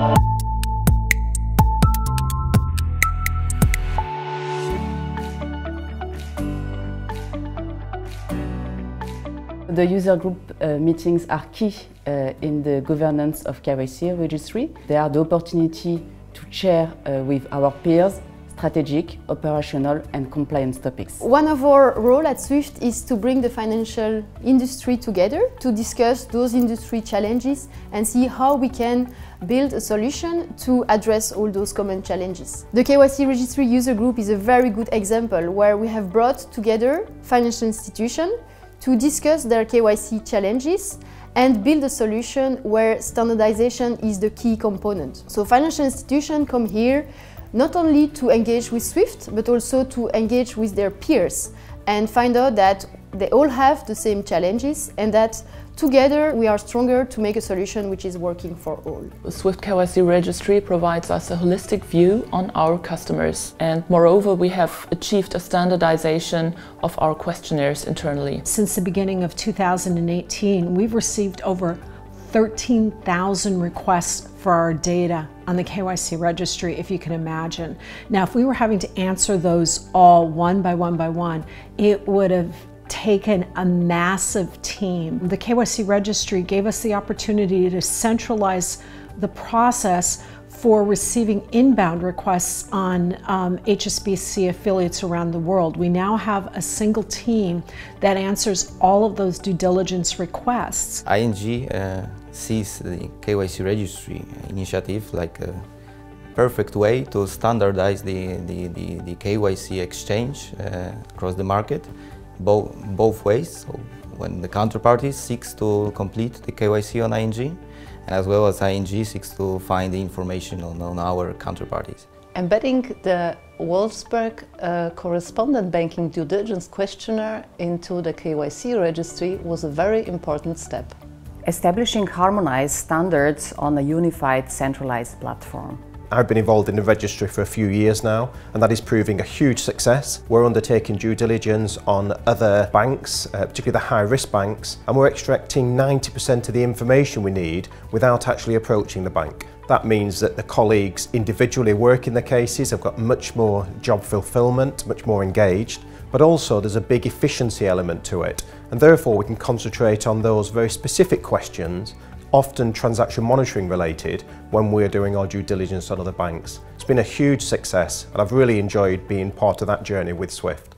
The user group uh, meetings are key uh, in the governance of KYC registry. They are the opportunity to share uh, with our peers strategic, operational and compliance topics. One of our role at SWIFT is to bring the financial industry together to discuss those industry challenges and see how we can build a solution to address all those common challenges. The KYC Registry User Group is a very good example where we have brought together financial institutions to discuss their KYC challenges and build a solution where standardization is the key component. So financial institutions come here not only to engage with SWIFT, but also to engage with their peers and find out that they all have the same challenges and that together we are stronger to make a solution which is working for all. The Swift KYC registry provides us a holistic view on our customers and moreover we have achieved a standardization of our questionnaires internally. Since the beginning of 2018 we've received over 13,000 requests for our data on the KYC registry, if you can imagine. Now, if we were having to answer those all one by one by one, it would have taken a massive team. The KYC registry gave us the opportunity to centralize the process for receiving inbound requests on um, HSBC affiliates around the world. We now have a single team that answers all of those due diligence requests. ING uh, sees the KYC registry initiative like a perfect way to standardize the, the, the, the KYC exchange uh, across the market, both, both ways. So when the counterparty seeks to complete the KYC on ING, and as well as ING seeks to find the information on, on our counterparties. Embedding the Wolfsberg uh, correspondent banking due diligence questionnaire into the KYC registry was a very important step. Establishing harmonized standards on a unified centralized platform. I've been involved in the registry for a few years now and that is proving a huge success. We're undertaking due diligence on other banks, uh, particularly the high risk banks, and we're extracting 90% of the information we need without actually approaching the bank. That means that the colleagues individually working the cases have got much more job fulfillment, much more engaged, but also there's a big efficiency element to it and therefore we can concentrate on those very specific questions often transaction monitoring related when we're doing our due diligence on other banks. It's been a huge success and I've really enjoyed being part of that journey with Swift.